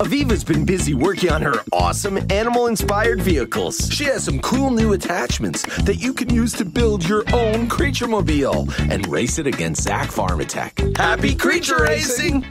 Aviva's been busy working on her awesome animal inspired vehicles. She has some cool new attachments that you can use to build your own Creature Mobile and race it against Zach Varmitech. Happy creature racing!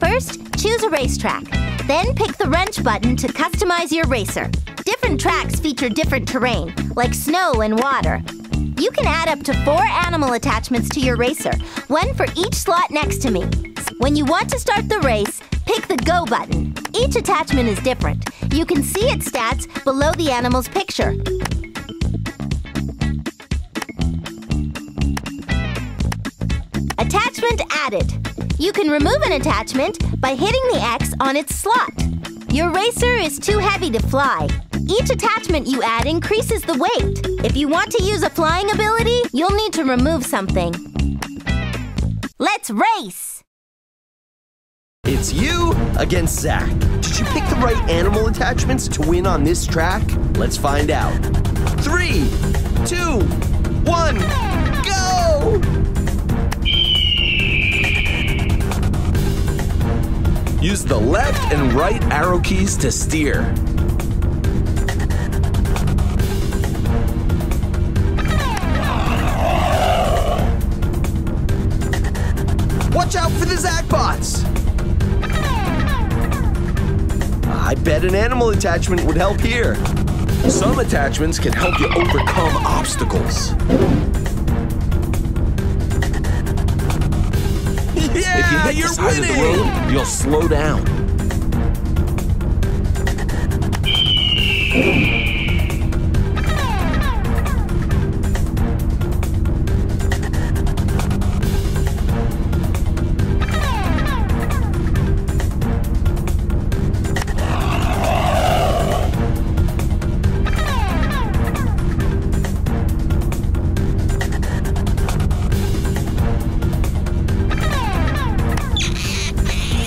First, choose a racetrack. Then pick the wrench button to customize your racer. Different tracks feature different terrain, like snow and water. You can add up to four animal attachments to your racer, one for each slot next to me. When you want to start the race, pick the Go button. Each attachment is different. You can see its stats below the animal's picture. Attachment added. You can remove an attachment by hitting the X on its slot. Your racer is too heavy to fly. Each attachment you add increases the weight. If you want to use a flying ability, you'll need to remove something. Let's race! It's you against Zach. Did you pick the right animal attachments to win on this track? Let's find out. Three, two, one, go! Use the left and right arrow keys to steer. Watch out for the Zachbots! I bet an animal attachment would help here. Some attachments can help you overcome obstacles. Yeah, if you hit you're the side winning. of the road, you'll slow down.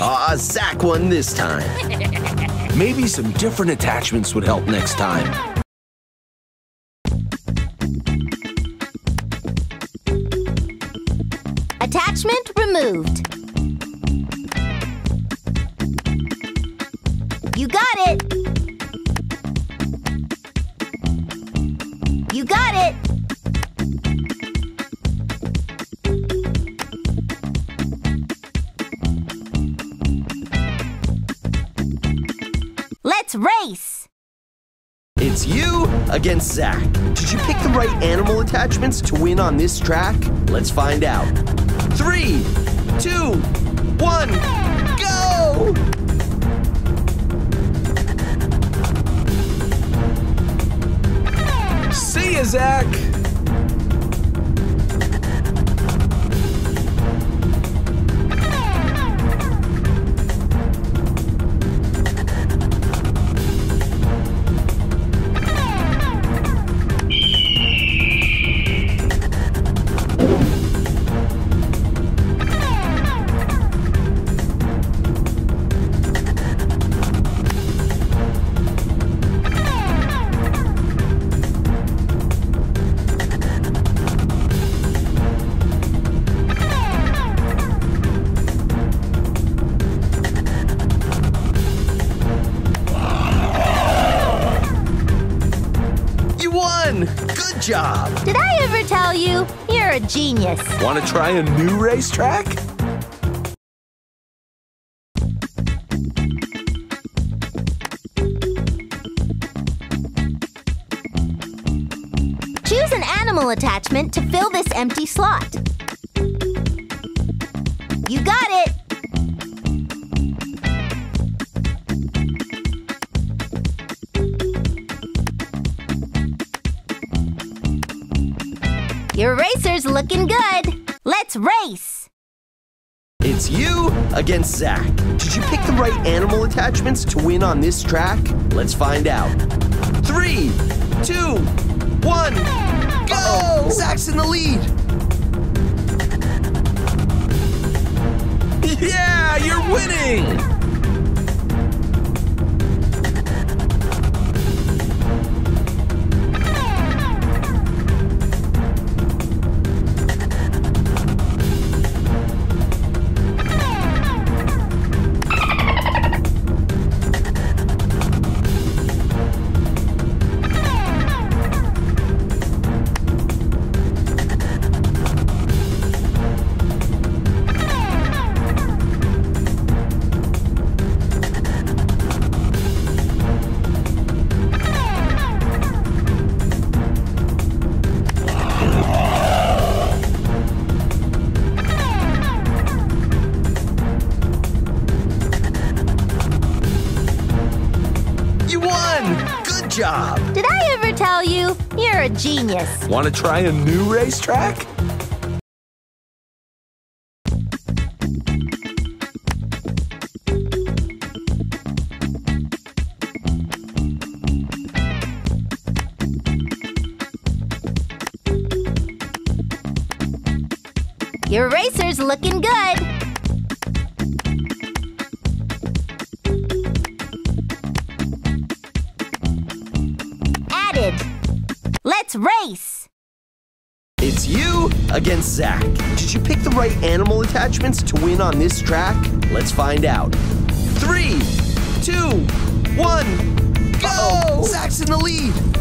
Ah, Zach won this time. Maybe some different attachments would help next time. Attachment removed. You got it! You got it! Race! It's you against Zach. Did you pick the right animal attachments to win on this track? Let's find out. Three, two, one, go! See ya, Zach. You're a genius. Want to try a new racetrack? Choose an animal attachment to fill this empty slot. You got it! Your racer's looking good. Let's race! It's you against Zach. Did you pick the right animal attachments to win on this track? Let's find out. Three, two, one, go! Zach's in the lead. Yeah, you're winning! Job! Did I ever tell you? You're a genius. Want to try a new racetrack? Your racer's looking good. Let's race. It's you against Zach. Did you pick the right animal attachments to win on this track? Let's find out. Three, two, one, go! Uh-oh. Zach's in the lead.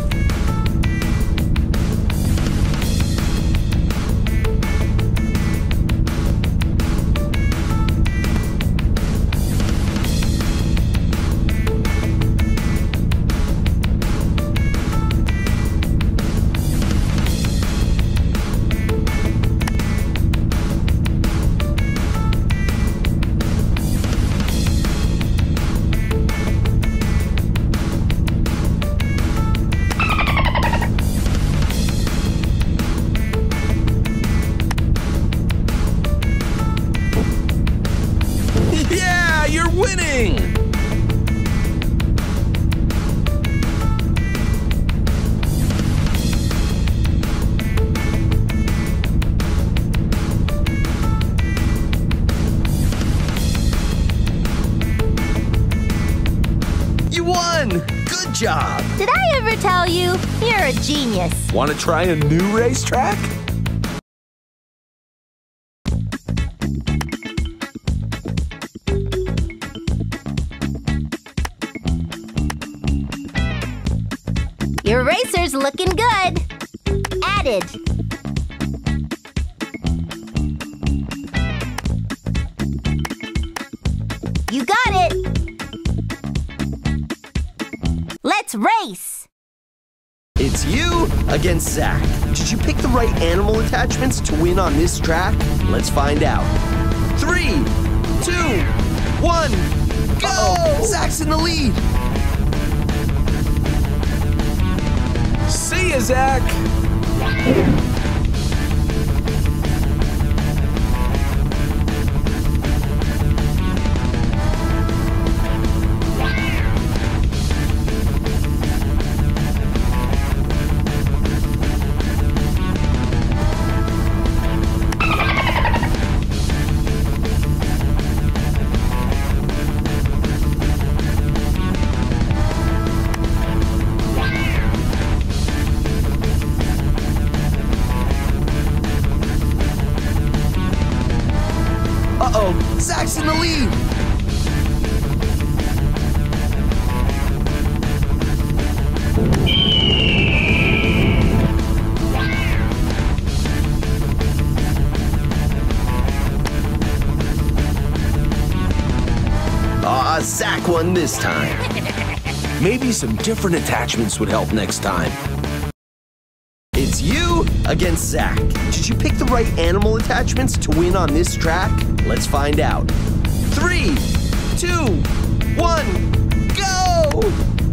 Winning! You won! Good job! Did I ever tell you? You're a genius. Want to try a new racetrack? Your racer's looking good. Added. You got it. Let's race. It's you against Zach. Did you pick the right animal attachments to win on this track? Let's find out. Three, two, one, go! Uh-oh. Zach's in the lead. Zach. Zach this time. Maybe some different attachments would help next time. It's you against Zach. Did you pick the right animal attachments to win on this track? Let's find out. Three, two, one, go!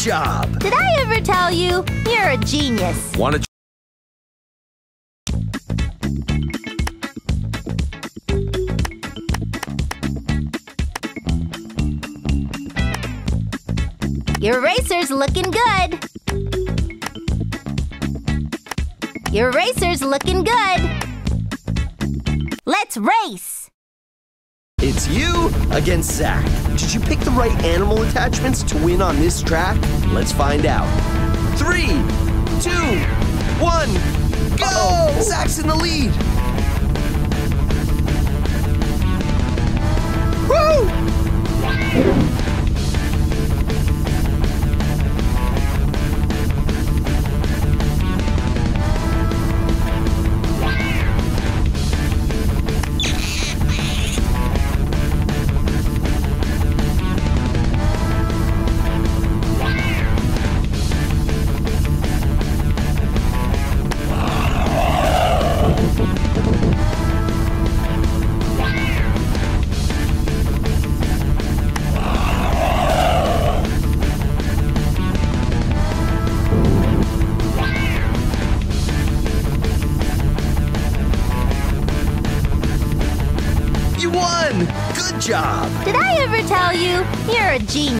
Job! Did I ever tell you? You're a genius. Want to Your racer's looking good. Your racer's looking good. Let's race! It's you against Zach. Did you pick the right animal attachments to win on this track? Let's find out. Three, two, one, go! Uh-oh. Zach's in the lead. Woo! Job! Did I ever tell you? You're a genius.